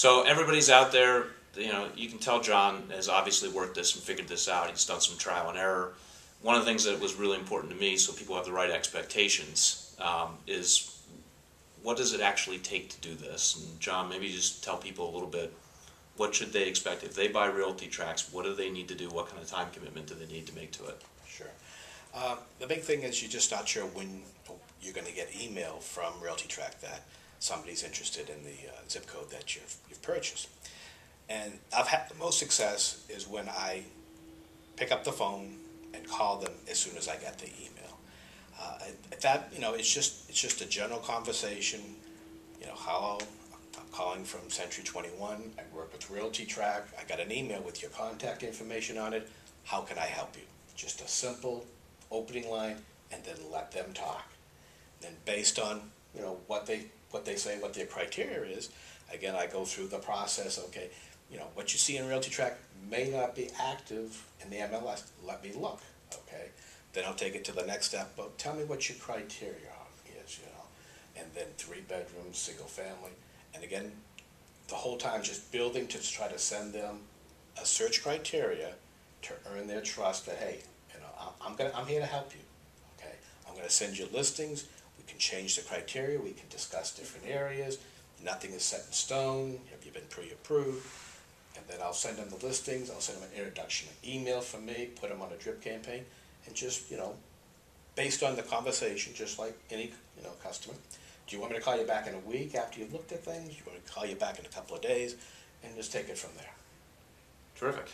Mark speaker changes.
Speaker 1: So everybody's out there, you know, you can tell John has obviously worked this and figured this out. He's done some trial and error. One of the things that was really important to me, so people have the right expectations, um, is what does it actually take to do this? And John, maybe just tell people a little bit what should they expect if they buy realty tracks? What do they need to do? What kind of time commitment do they need to make to it?
Speaker 2: Sure. Uh, the big thing is you're just not sure when you're going to get email from RealtyTrac that somebody's interested in the uh, zip code that you've, you've purchased. And I've had the most success is when I pick up the phone and call them as soon as I get the email. Uh, that you know, it's just it's just a general conversation. You know, hello, I'm calling from Century 21. I work with RealtyTrac. I got an email with your contact information on it. How can I help you? Just a simple opening line, and then let them talk. Then based on you know what they what they say, what their criteria is, again I go through the process. Okay, you know what you see in RealtyTrac may not be active in the MLS. Let me look. Okay, then I'll take it to the next step. But tell me what your criteria is. You know, and then three bedrooms, single family, and again, the whole time just building to try to send them a search criteria to earn their trust that hey, you know, I'm, I'm gonna I'm here to help you. Okay, I'm gonna send you listings. We can change the criteria. We can discuss different areas. Nothing is set in stone. Have you been pre-approved? And then I'll send them the listings. I'll send them an introduction an email from me. Put them on a drip campaign, and just you know, based on the conversation, just like any you know customer. Do you want me to call you back in a week after you've looked at things? Do you want me to call you back in a couple of days, and just take it from there?
Speaker 1: Terrific.